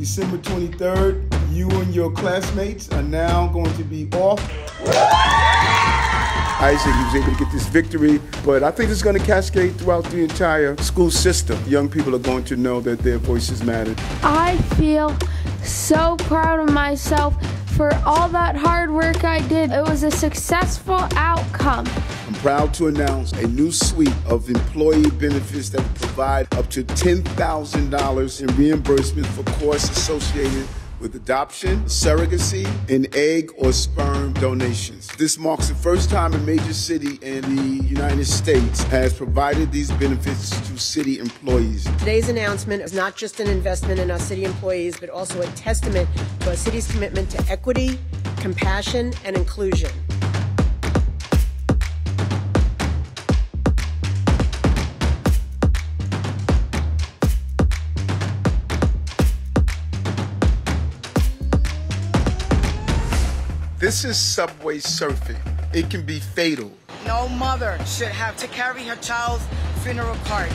December 23rd, you and your classmates are now going to be off. Isaac, he was able to get this victory, but I think it's going to cascade throughout the entire school system. Young people are going to know that their voices matter. I feel so proud of myself for all that hard work I did. It was a successful outcome. I'm proud to announce a new suite of employee benefits that provide up to $10,000 in reimbursement for costs associated with adoption, surrogacy, and egg or sperm donations. This marks the first time a major city in the United States has provided these benefits to city employees. Today's announcement is not just an investment in our city employees, but also a testament to our city's commitment to equity, compassion, and inclusion. This is subway surfing. It can be fatal. No mother should have to carry her child's funeral card.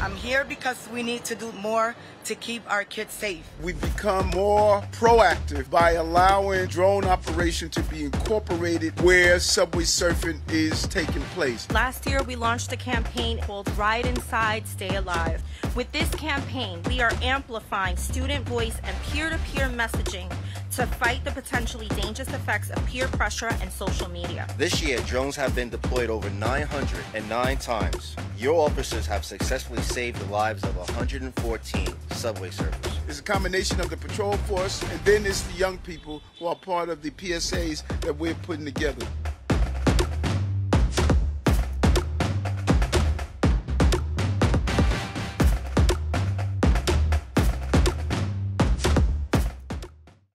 I'm here because we need to do more to keep our kids safe. We've become more proactive by allowing drone operation to be incorporated where subway surfing is taking place. Last year, we launched a campaign called Ride Inside, Stay Alive. With this campaign, we are amplifying student voice and peer to peer messaging to fight the potentially dangerous effects of peer pressure and social media. This year, drones have been deployed over 909 times. Your officers have successfully saved the lives of 114 subway surfers. It's a combination of the patrol force and then it's the young people who are part of the PSAs that we're putting together.